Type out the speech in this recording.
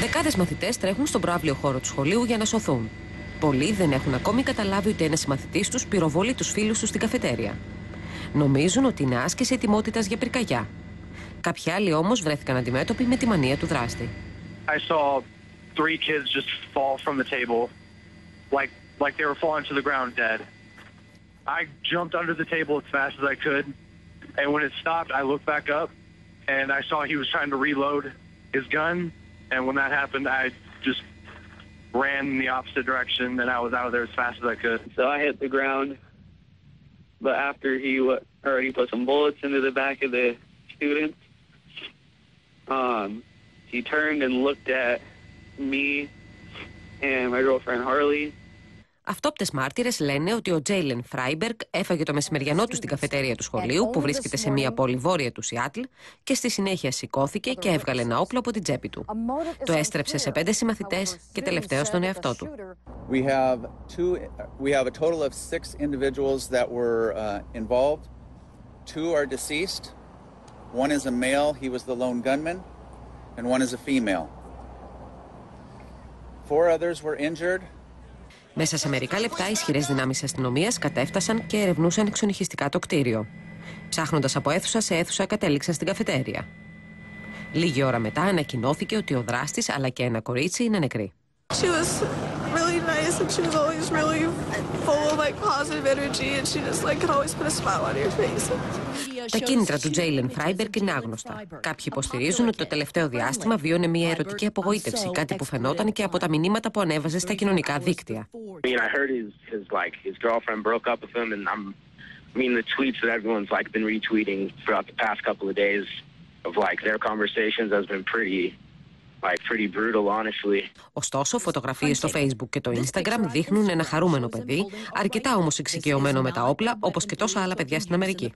Δεκάδες μαθητές τρέχουν στον προάβλιο χώρο του σχολείου για να σωθούν. Πολλοί δεν έχουν ακόμη καταλάβει ότι ένας μαθητής τους πυροβολεί τους φίλους τους στην καφετέρια. Νομίζουν ότι είναι άσκηση ετοιμότητας για πυρκαγιά. Κάποιοι άλλοι όμως βρέθηκαν αντιμέτωποι με τη μανία του δράστη. I saw three kids just fall from the table, like like they were falling to the ground dead. I jumped under the table as fast as I could, and when it stopped, I looked back up, and I saw he was trying to reload his gun, and when that happened, I just ran in the opposite direction, and I was out of there as fast as I could. So I hit the ground, but after he already put some bullets into the back of the student, um, he turned and looked at me and my girlfriend Harley. Αυτόπτες μάρτυρες λένε ότι ο Τζέιλεν Φράιμπεργκ έφαγε το μεσημεριανό του στην καφετέρια του σχολείου, που βρίσκεται σε μια πόλη βόρεια του Σιάτλ, και στη συνέχεια σηκώθηκε και έβγαλε ένα όπλο από την τσέπη του. Το έστρεψε σε πέντε συμμαθητές και τελευταίο στον εαυτό του. We have two. We have a total of six individuals that were uh, involved. Two are deceased. One is a male. He was the lone gunman, and one is a female. Four others were injured. Μέσα σε μερικά λεπτά, ισχυρές δυνάμεις αστυνομίας κατέφτασαν και ερευνούσαν εξονυχιστικά το κτίριο. Ψάχνοντας από αίθουσα σε αίθουσα, κατέληξαν στην καφετέρια. Λίγη ώρα μετά ανακοινώθηκε ότι ο δράστης αλλά και ένα κορίτσι είναι νεκροί. She was τα κίνητρα του Τζέιλεν Fryberg είναι αγνώστα. Κάποιοι υποστηρίζουν ότι το τελευταίο διάστημα βίωνε μια ερωτική απογοήτευση, κάτι που φαινόταν και από τα μηνύματα που ανέβαζε στα κοινωνικά δίκτυα. Με είπαν ότι η γυναίκα του έπεφτε. Τα Ωστόσο, φωτογραφίες στο Facebook και το Instagram δείχνουν ένα χαρούμενο παιδί, αρκετά όμως εξοικειωμένο με τα όπλα, όπως και τόσα άλλα παιδιά στην Αμερική.